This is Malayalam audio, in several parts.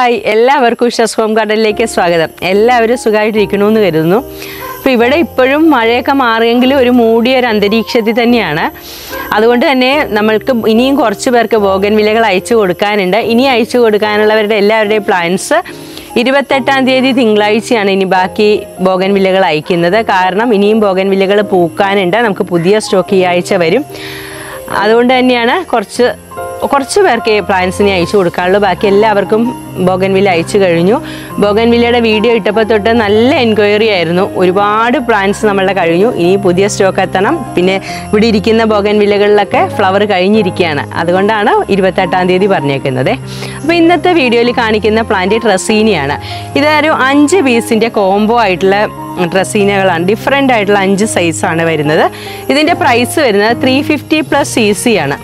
ഹായ് എല്ലാവർക്കും ഉഷസ് ഹോം ഗാർഡനിലേക്ക് സ്വാഗതം. എല്ലാവരും സുഖമായിട്ടിരിക്കണമെന്ന് കരുതുന്നു. അപ്പോൾ ഇവിടെ ഇപ്പോഴും മഴയൊക്കെ മാറിയെങ്കിലും ഒരു മൂടിയ ഒരു അന്തരീക്ഷത്തിൽ തന്നെയാണ്. അതുകൊണ്ട് തന്നെ നമ്മൾക്ക് ഇനിയും കുറച്ച് പേർക്ക് ബോഗൻ വിലകൾ അയച്ചു കൊടുക്കാനുണ്ട്. ഇനി അയച്ചു കൊടുക്കാനുള്ളവരുടെ എല്ലാവരുടെയും പ്ലാൻസ് ഇരുപത്തെട്ടാം തീയതി തിങ്കളാഴ്ചയാണ് ഇനി ബാക്കി ബോഗൻ വിലകൾ അയക്കുന്നത്. കാരണം ഇനിയും ബോഗൻ വിലകൾ പൂക്കാനുണ്ട്. നമുക്ക് പുതിയ സ്റ്റോക്ക് ഈ ആഴ്ച വരും. അതുകൊണ്ട് തന്നെയാണ് കുറച്ച് കുറച്ച് പേർക്ക് പ്ലാൻസിനെ അയച്ചു കൊടുക്കാനുള്ളൂ. ബാക്കി എല്ലാവർക്കും ബോഗൻവില്ല അയച്ചു കഴിഞ്ഞു. ബോഗൻവില്ലയുടെ വീഡിയോ ഇട്ടപ്പോൾ തൊട്ട് നല്ല എൻക്വയറി ആയിരുന്നു. ഒരുപാട് പ്ലാന്റ്സ് നമ്മളുടെ കഴിഞ്ഞു. ഇനി പുതിയ സ്റ്റോക്ക് എത്തണം. പിന്നെ ഇവിടെ ഇരിക്കുന്ന ബോഗൻവില്ലകളിലൊക്കെ ഫ്ലവർ കഴിഞ്ഞിരിക്കുകയാണ്. അതുകൊണ്ടാണ് ഇരുപത്തെട്ടാം തീയതി പറഞ്ഞേക്കുന്നത്. അപ്പോൾ ഇന്നത്തെ വീഡിയോയിൽ കാണിക്കുന്ന പ്ലാന്റ് ട്രസീനിയാണ് ഇതൊരു അഞ്ച് പീസിന്റെ കോംബോ ആയിട്ടുള്ള ഡ്രസ്സീനകളാണ് ഡിഫറെന്റ് ആയിട്ടുള്ള അഞ്ച് സൈസാണ് വരുന്നത്. ഇതിന്റെ പ്രൈസ് വരുന്നത് three fifty plus C C ആണ്.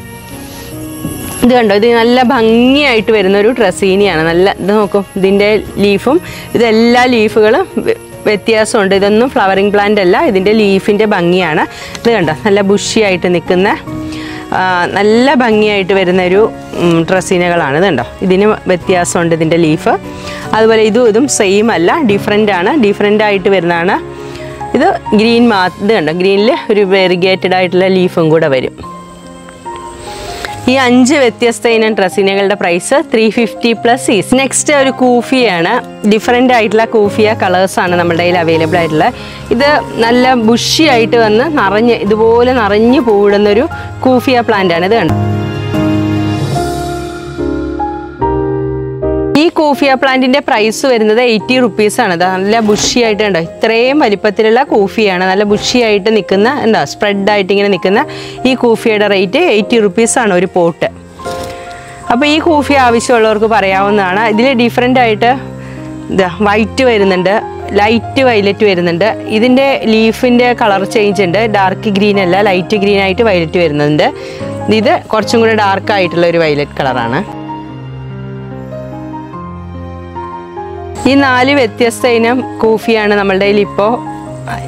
ഇത് കണ്ടോ? ഇത് നല്ല ഭംഗിയായിട്ട് വരുന്ന ഒരു ഡ്രസ്സീനിയാണ് നല്ല ഇത് നോക്കും ഇതിന്റെ ലീഫും ഇതെല്ലാ ലീഫുകളും വ്യ- വ്യത്യാസമുണ്ട്. ഇതൊന്നും ഫ്ലവറിങ് പ്ലാന്റ് അല്ല ഇതിന്റെ ലീഫിന്റെ ഭംഗിയാണ്. ഇത് കണ്ടോ? നല്ല ബുഷിയായിട്ട് നിൽക്കുന്ന നല്ല ഭംഗിയായിട്ട് വരുന്ന ഒരു ഡ്രസ്സീനകളാണ് ഇത് കണ്ടോ? ഇതിന് വ്യത്യാസമുണ്ട് ഇതിന്റെ ലീഫ്. അതുപോലെ ഇതും ഇതും സെയിം അല്ല ഡിഫറെന്റ് ആണ്. ഡിഫറെന്റ് ആയിട്ട് വരുന്നതാണ്. ഇത് ഗ്രീൻ മാ ഇത് കണ്ടോ? ഗ്രീനിൽ ഒരു വെറിഗേറ്റഡ് ആയിട്ടുള്ള ലീഫും കൂടെ വരും. ഈ അഞ്ച് വ്യത്യസ്ത ഇനം ഡ്രസ്സിനുകളുടെ price three fifty plus is next ഒരു കൂഫിയാണ്. ഡിഫറെന്റ് ആയിട്ടുള്ള കൂഫിയ കളേഴ്സാണ് നമ്മുടെ കയ്യിൽ അവൈലബിൾ ആയിട്ടുള്ളത്. ഇത് നല്ല ബുഷി ആയിട്ട് വന്ന് നിറഞ്ഞ് ഇതുപോലെ നിറഞ്ഞു പൂവിടുന്നൊരു കൂഫിയ പ്ലാന്റ് ആണ്. ഇത് കണ്ടോ? ഈ കൂഫിയ പ്ലാന്റിന്റെ പ്രൈസ് വരുന്നത് എയ്റ്റി റുപ്പീസ് ആണ്. നല്ല ബുഷി ആയിട്ട് ഉണ്ടോ ഇത്രയും വലിപ്പത്തിലുള്ള കൂഫിയാണ് നല്ല ബുഷി ആയിട്ട് നിൽക്കുന്ന എന്താ സ്പ്രെഡ് ആയിട്ട് ഇങ്ങനെ നിൽക്കുന്ന ഈ കൂഫിയുടെ റേറ്റ് എയ്റ്റി റുപ്പീസ് ആണ് ഒരു പോട്ട് അപ്പോൾ ഈ കൂഫി ആവശ്യമുള്ളവർക്ക് പറയാവുന്നതാണ്. ഇതിൽ ഡിഫറെന്റ് ആയിട്ട് ഇതാ വൈറ്റ് വരുന്നുണ്ട് ലൈറ്റ് വയലറ്റ് വരുന്നുണ്ട്. ഇതിന്റെ ലീഫിന്റെ കളർ ചേഞ്ച് ഉണ്ട്. ഡാർക്ക് ഗ്രീൻ അല്ല ലൈറ്റ് ഗ്രീൻ ആയിട്ട് വയലറ്റ് വരുന്നുണ്ട്. ഇത് കുറച്ചും കൂടെ ഡാർക്ക് ആയിട്ടുള്ള ഒരു വയലറ്റ് കളറാണ് ഈ നാല് വ്യത്യസ്ത ഇനം കൂഫിയാണ് നമ്മളുടെ കയ്യിൽ ഇപ്പോൾ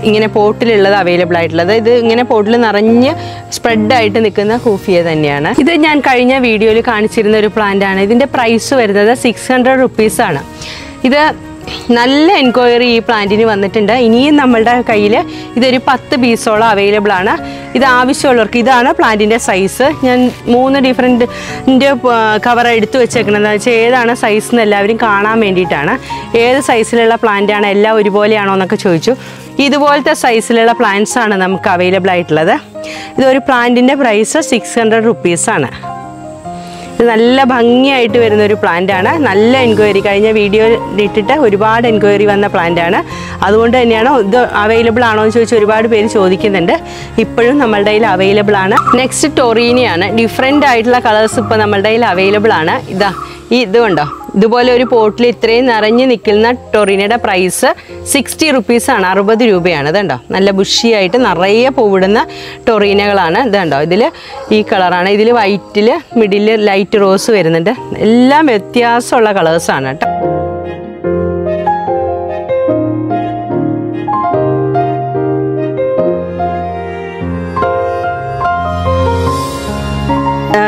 ഇങ്ങനെ പോട്ടിലുള്ളത് അവൈലബിൾ ആയിട്ടുള്ളത്. ഇത് ഇങ്ങനെ പോട്ടിൽ നിറഞ്ഞ് സ്പ്രെഡായിട്ട് നിൽക്കുന്ന കൂഫിയ തന്നെയാണ്. ഇത് ഞാൻ കഴിഞ്ഞ വീഡിയോയിൽ കാണിച്ചിരുന്ന ഒരു പ്ലാന്റ് ആണ്. ഇതിന്റെ പ്രൈസ് വരുന്നത് സിക്സ് ഹൺഡ്രഡ് റുപ്പീസാണ് ഇത് നല്ല എൻക്വയറി ഈ പ്ലാന്റിന് വന്നിട്ടുണ്ട്. ഇനിയും നമ്മളുടെ കയ്യിൽ ഇതൊരു പത്ത് പീസോളം അവൈലബിൾ ആണ്. ഇത് ആവശ്യമുള്ളവർക്ക് ഇതാണ് പ്ലാന്റിന്റെ സൈസ് ഞാൻ മൂന്ന് ഡിഫറെന്റിന്റെ കവർ എടുത്തു വെച്ചേക്കണത് വെച്ചാൽ ഏതാണ് സൈസ് എന്ന് എല്ലാവരും കാണാൻ വേണ്ടിയിട്ടാണ്. ഏത് സൈസിലുള്ള പ്ലാന്റ് ആണ് എല്ലാം ഒരുപോലെയാണോ എന്നൊക്കെ ചോദിച്ചു. ഇതുപോലത്തെ സൈസിലുള്ള പ്ലാന്റ്സ് ആണ് നമുക്ക് അവൈലബിൾ ആയിട്ടുള്ളത്. ഇതൊരു പ്ലാന്റിന്റെ പ്രൈസ് സിക്സ് ഹൺഡ്രഡ് റുപ്പീസാണ് ഇത് നല്ല ഭംഗിയായിട്ട് വരുന്ന ഒരു പ്ലാന്റ് ആണ്. നല്ല എൻക്വയറി കഴിഞ്ഞ വീഡിയോ ഇട്ടിട്ട് ഒരുപാട് എൻക്വയറി വന്ന പ്ലാന്റ് ആണ്. അതുകൊണ്ട് തന്നെയാണ് ഇത് അവൈലബിൾ ആണോ എന്ന് ചോദിച്ച് ഒരുപാട് പേര് ചോദിക്കുന്നുണ്ട്. ഇപ്പോഴും നമ്മളുടെ കയ്യിൽ അവൈലബിൾ ആണ്. നെക്സ്റ്റ് ടൊറീനിയാണ് ഡിഫറെന്റ് ആയിട്ടുള്ള കളേഴ്സ് ഇപ്പോൾ നമ്മളുടെ കയ്യിൽ അവൈലബിൾ ആണ്. ഇതാ ഈ ഇത് കണ്ടോ? ഇതുപോലെ ഒരു പോട്ടിൽ ഇത്രയും നിറഞ്ഞു നിൽക്കുന്ന ടൊറീനയുടെ പ്രൈസ് സിക്സ്റ്റി റുപ്പീസാണ് അറുപത് രൂപയാണ്. ഇതുണ്ടോ? നല്ല ബുഷിയായിട്ട് നിറയെ പൂവിടുന്ന ടൊറീനകളാണ് ഇതുണ്ടോ? ഇതിൽ ഈ കളറാണ് ഇതിൽ വൈറ്റിൽ മിഡിൽ ലൈറ്റ് റോസ് വരുന്നുണ്ട്. എല്ലാം വ്യത്യാസമുള്ള കളേഴ്സാണ് കേട്ടോ.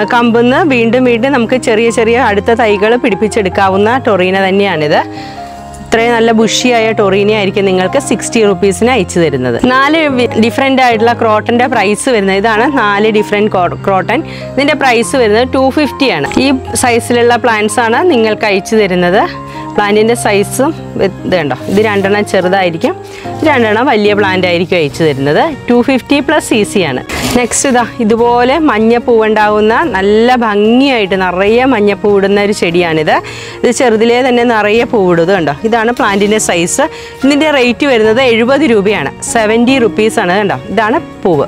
കമ്പുന്ന് വീണ്ടും വീണ്ടും നമുക്ക് ചെറിയ ചെറിയ അടുത്ത തൈകൾ പിടിപ്പിച്ചെടുക്കാവുന്ന ടൊറീന തന്നെയാണിത്. ഇത്രയും നല്ല ബുഷിയായ ടൊറീന ആയിരിക്കും നിങ്ങൾക്ക് സിക്സ്റ്റി റുപ്പീസിന് അയച്ചു തരുന്നത്. നാല് ഡിഫറെന്റ് ആയിട്ടുള്ള ക്രോട്ടന്റെ പ്രൈസ് വരുന്നത്. ഇതാണ് നാല് ഡിഫറെന്റ് ക്രോട്ടൻ. ഇതിന്റെ പ്രൈസ് വരുന്നത് ടു ആണ്. ഈ സൈസിലുള്ള പ്ലാന്റ്സ് ആണ് നിങ്ങൾക്ക് അയച്ചു തരുന്നത്. പ്ലാന്റിന്റെ സൈസും ഇത് കണ്ടോ? ഇത് രണ്ടെണ്ണം ചെറുതായിരിക്കും. രണ്ടെണ്ണം വലിയ പ്ലാന്റ് ആയിരിക്കും അയച്ചു തരുന്നത്. Two fifty plus C C ആണ്. നെക്സ്റ്റ് ഇതാ ഇതുപോലെ മഞ്ഞപ്പൂവുണ്ടാകുന്ന നല്ല ഭംഗിയായിട്ട് നിറയെ മഞ്ഞപ്പൂ ഇടുന്ന ഒരു ചെടിയാണിത്. ഇത് ചെറുതിലേ തന്നെ നിറയെ പൂവിടുന്നത് കണ്ടോ? ഇതാണ് പ്ലാന്റിന്റെ സൈസ്. ഇതിന്റെ റേറ്റ് വരുന്നത് എഴുപത് രൂപയാണ്. സെവന്റി റുപ്പീസാണ് കണ്ടോ? ഇതാണ് പൂവ്.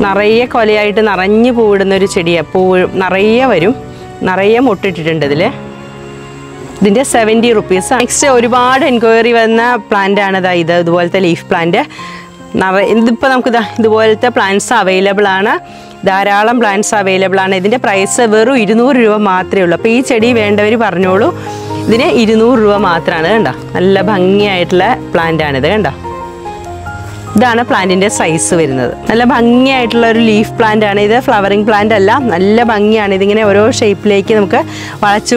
നിറയെ കൊലയായിട്ട് നിറഞ്ഞു പൂവിടുന്ന ഒരു ചെടിയാണ് പൂവ് നിറയെ വരും. നിറയെ മുട്ടിട്ടിട്ടുണ്ട് ഇതിൽ ഇതിന്റെ സെവന്റി റുപ്പീസ് നെക്സ്റ്റ് ഒരുപാട് എൻക്വയറി വന്ന പ്ലാന്റ് ആണ് ഇതാ ഇത് ഇതുപോലത്തെ ലീഫ് പ്ലാന്റ് നിറ ഇതിപ്പോൾ നമുക്ക് ഇതാ ഇതുപോലത്തെ പ്ലാന്റ്സ് അവൈലബിൾ ആണ്. ധാരാളം പ്ലാന്റ്സ് അവൈലബിൾ ആണ്. ഇതിന്റെ പ്രൈസ് വെറും ഇരുന്നൂറ് രൂപ മാത്രമേ ഉള്ളൂ. അപ്പോൾ ഈ ചെടി വേണ്ടവർ പറഞ്ഞോളൂ. ഇതിന് ഇരുന്നൂറ് രൂപ മാത്രമാണ് കണ്ട? നല്ല ഭംഗിയായിട്ടുള്ള പ്ലാന്റ് ആണിത് കണ്ടോ? ഇതാണ് പ്ലാന്റിന്റെ സൈസ് വരുന്നത്. നല്ല ഭംഗിയായിട്ടുള്ള ഒരു ലീഫ് പ്ലാന്റ് ആണ് ഇത്. ഫ്ലവറിങ് പ്ലാന്റ് അല്ല. നല്ല ഭംഗിയാണ്. ഇതിങ്ങനെ ഓരോ ഷേപ്പിലേക്ക് നമുക്ക് വളച്ചു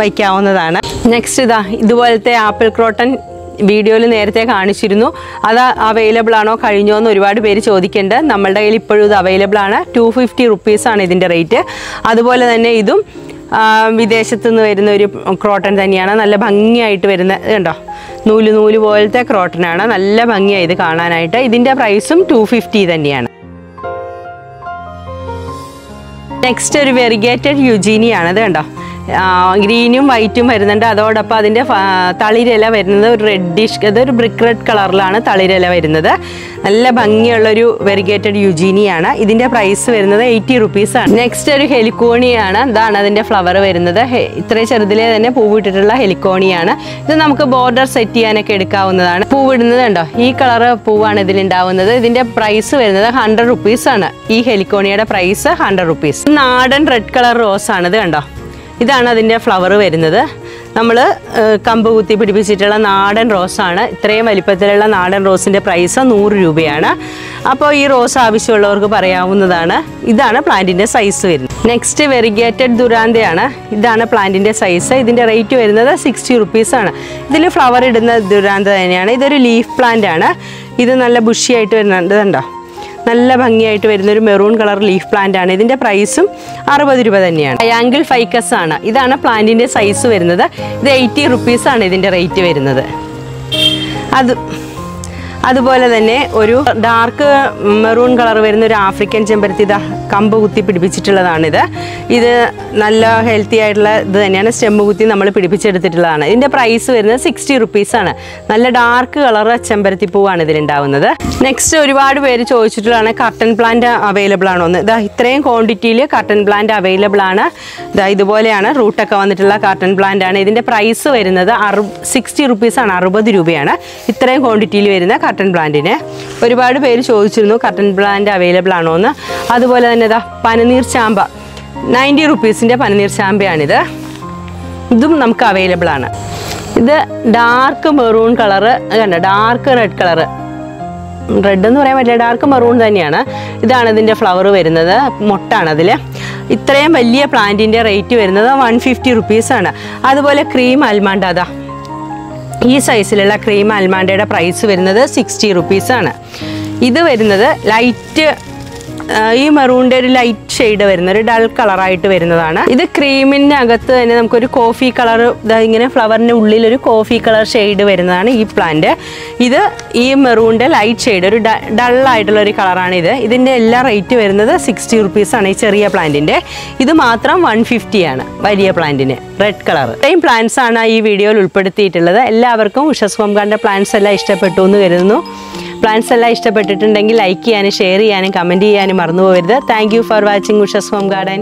വയ്ക്കാവുന്നതാണ്. നെക്സ്റ്റ് ഇതാ ഇതുപോലത്തെ ആപ്പിൾ ക്രോട്ടൺ വീഡിയോയിൽ നേരത്തെ കാണിച്ചിരുന്നു. അത് അവൈലബിൾ ആണോ കഴിഞ്ഞോ എന്ന് ഒരുപാട് പേര് ചോദിക്കേണ്ടത് നമ്മളുടെ കയ്യിൽ ഇപ്പോഴും ഇത് അവൈലബിൾ ആണ്. ടു ഫിഫ്റ്റി റുപ്പീസാണ് ഇതിന്റെ റേറ്റ് അതുപോലെ തന്നെ ഇതും വിദേശത്തു നിന്ന് വരുന്ന ഒരു ക്രോട്ടൺ തന്നെയാണ്. നല്ല ഭംഗിയായിട്ട് വരുന്ന കണ്ടോ? നൂൽ നൂൽ പോലത്തെ ക്രോട്ടനാണ്. നല്ല ഭംഗിയായി ഇത് കാണാനായിട്ട്. ഇതിന്റെ പ്രൈസും ടു ഫിഫ്റ്റി തന്നെയാണ്. നെക്സ്റ്റ് ഒരു വെറിഗേറ്റഡ് യുജീനിയാണ് ഇത് കണ്ടോ? ഗ്രീനും വൈറ്റും വരുന്നുണ്ട്. അതോടൊപ്പം അതിന്റെ തളിരില വരുന്നത് ഒരു റെഡിഷ് അതൊരു ബ്രിക്ക് റെഡ് കളറിലാണ് തളിരില വരുന്നത്. നല്ല ഭംഗിയുള്ളൊരു വെറിഗേറ്റഡ് യുജീനിയാണ് ഇതിന്റെ പ്രൈസ് വരുന്നത് എയ്റ്റി റുപ്പീസാണ് നെക്സ്റ്റ് ഒരു ഹെലിക്കോണിയാണ്. ഇതാണ് അതിന്റെ ഫ്ലവർ വരുന്നത്. ഇത്രയും ചെറുതിലേ തന്നെ പൂവിട്ടിട്ടുള്ള ഹെലിക്കോണിയാണ്. ഇത് നമുക്ക് ബോർഡർ സെറ്റ് ചെയ്യാനൊക്കെ എടുക്കാവുന്നതാണ്. പൂവിടുന്നത് കണ്ടോ? ഈ കളർ പൂവാണ് ഇതിലുണ്ടാവുന്നത് ഇതിന്റെ പ്രൈസ് വരുന്നത് ഹൺഡ്രഡ് റുപ്പീസാണ് ഈ ഹെലിക്കോണിയുടെ പ്രൈസ് ഹൺഡ്രഡ് റുപ്പീസ് നാടൻ റെഡ് കളർ റോസ് ആണ്. ഇത് കണ്ടോ? ഇതാണ് അതിന്റെ ഫ്ലവർ വരുന്നത്. നമ്മൾ കമ്പ് കുത്തി പിടിപ്പിച്ചിട്ടുള്ള നാടൻ റോസാണ് ഇത്രയും വലിപ്പത്തിലുള്ള നാടൻ റോസിന്റെ പ്രൈസ് നൂറ് രൂപയാണ്. അപ്പോൾ ഈ റോസ് ആവശ്യമുള്ളവർക്ക് പറയാവുന്നതാണ്. ഇതാണ് പ്ലാന്റിന്റെ സൈസ് വരുന്നത്. നെക്സ്റ്റ് വെറിഗേറ്റഡ് ദുരാന്തയാണ്. ഇതാണ് പ്ലാന്റിന്റെ സൈസ് ഇതിന്റെ റേറ്റ് വരുന്നത് സിക്സ്റ്റി റുപ്പീസാണ് ഇതിൽ ഫ്ലവർ ഇടുന്ന ദുരാന്ത തന്നെയാണ്. ഇതൊരു ലീഫ് പ്ലാന്റ് ആണ്. ഇത് നല്ല ബുഷിയായിട്ട് വരുന്നുണ്ട് കണ്ടോ? നല്ല ഭംഗിയായിട്ട് വരുന്ന ഒരു മെറൂൺ കളർ ലീഫ് പ്ലാന്റ് ആണ്. ഇതിന്റെ പ്രൈസും അറുപത് രൂപ തന്നെയാണ്. ട്രയാങ്കിൾ ഫൈക്കസ് ആണ്. ഇതാണ് പ്ലാന്റിന്റെ സൈസ് വരുന്നത്. ഇത് എയ്റ്റി റുപ്പീസ് ആണ് ഇതിന്റെ റേറ്റ് വരുന്നത്. അത് അതുപോലെ തന്നെ ഒരു ഡാർക്ക് മെറൂൺ കളർ വരുന്ന ഒരു ആഫ്രിക്കൻ ചെമ്പരത്തി കമ്പ് കുത്തി പിടിപ്പിച്ചിട്ടുള്ളതാണിത്. ഇത് നല്ല ഹെൽത്തി ആയിട്ടുള്ള ഇത് തന്നെയാണ്. സ്റ്റെമ്പ് കുത്തി നമ്മൾ പിടിപ്പിച്ചെടുത്തിട്ടുള്ളതാണ്. ഇതിന്റെ പ്രൈസ് വരുന്നത് സിക്സ്റ്റി റുപ്പീസാണ് നല്ല ഡാർക്ക് കളർ ചെമ്പരത്തി പൂവാണ് ഇതിലുണ്ടാവുന്നത്. നെക്സ്റ്റ് ഒരുപാട് പേര് ചോദിച്ചിട്ടുള്ളതാണ് കർട്ടൻ പ്ലാന്റ് അവൈലബിൾ ആണോ എന്ന്. ഇതാ ഇത്രയും ക്വാണ്ടിറ്റിയിൽ കർട്ടൻ പ്ലാന്റ് അവൈലബിൾ ആണ്. ഇതാ ഇതുപോലെയാണ് റൂട്ടൊക്കെ വന്നിട്ടുള്ള കർട്ടൻ പ്ലാന്റ് ആണ്. ഇതിന്റെ പ്രൈസ് വരുന്നത് അറു സിക്സ്റ്റി റുപ്പീസാണ് അറുപത് രൂപയാണ്. ഇത്രയും ക്വാണ്ടിറ്റിയിൽ വരുന്ന കർട്ടൻ പ്ലാന്റിന് ഒരുപാട് പേര് ചോദിച്ചിരുന്നു കർട്ടൻ പ്ലാന്റ് അവൈലബിൾ ആണോ എന്ന് അതുപോലെ തന്നെ ഇതാ പനനീർ ചാമ്പ. നയന്റി റുപ്പീസിന്റെ പനനീർ ചാമ്പയാണിത്. ഇതും നമുക്ക് അവൈലബിൾ ആണ്. ഇത് ഡാർക്ക് മെറൂൺ കളറ് കണ്ട? ഡാർക്ക് റെഡ് കളറ് റെഡ് എന്ന് പറയാൻ പറ്റില്ല ഡാർക്ക് മെറൂൺ തന്നെയാണ്. ഇതാണ് ഇതിന്റെ ഫ്ലവർ വരുന്നത്. മുട്ടാണ് അതിൽ ഇത്രയും വലിയ പ്ലാന്റിന്റെ റേറ്റ് വരുന്നത് വൺ ഫിഫ്റ്റി റുപ്പീസാണ് അതുപോലെ ക്രീം അൽമാണ്ട അതാ ഈ സൈസിലുള്ള ക്രീം അൽമാണ്ടയുടെ പ്രൈസ് വരുന്നത് സിക്സ്റ്റി റുപ്പീസാണ് ഇത് വരുന്നത് ലൈറ്റ് ഈ മെറൂണിന്റെ ഒരു ലൈറ്റ് ഷെയ്ഡ് വരുന്ന ഒരു ഡൾ കളറായിട്ട് വരുന്നതാണ്. ഇത് ക്രീമിന്റെ അകത്ത് തന്നെ നമുക്കൊരു കോഫി കളർ ഇങ്ങനെ ഫ്ലവറിന്റെ ഉള്ളിൽ ഒരു കോഫി കളർ ഷെയ്ഡ് വരുന്നതാണ് ഈ പ്ലാന്റ് ഇത് ഈ മെറൂണിന്റെ ലൈറ്റ് ഷെയ്ഡ് ഒരു ഡൾ ആയിട്ടുള്ള ഒരു കളറാണ് ഇത്. ഇതിന്റെ എല്ലാ റേറ്റ് വരുന്നത് സിക്സ്റ്റി റുപ്പീസാണ് ഈ ചെറിയ പ്ലാന്റിന്റെ ഇത് മാത്രം വൺ ആണ് വലിയ പ്ലാന്റിന് റെഡ് കളർ ഇത്രയും പ്ലാന്റ്സ് ആണ് ഈ വീഡിയോയിൽ ഉൾപ്പെടുത്തിയിട്ടുള്ളത്. എല്ലാവർക്കും ഉഷസ് ഹോം പ്ലാന്റ്സ് എല്ലാം ഇഷ്ടപ്പെട്ടു എന്ന് കരുതുന്നു. പ്ലാന്റ്സ് എല്ലാം ഇഷ്ടപ്പെട്ടിട്ടുണ്ടെങ്കിൽ ലൈക്ക് ചെയ്യാനും ഷെയർ ചെയ്യാനും കമന്റ് ചെയ്യാനും മറന്നു പോകരുത് thank for watching Ushas home garden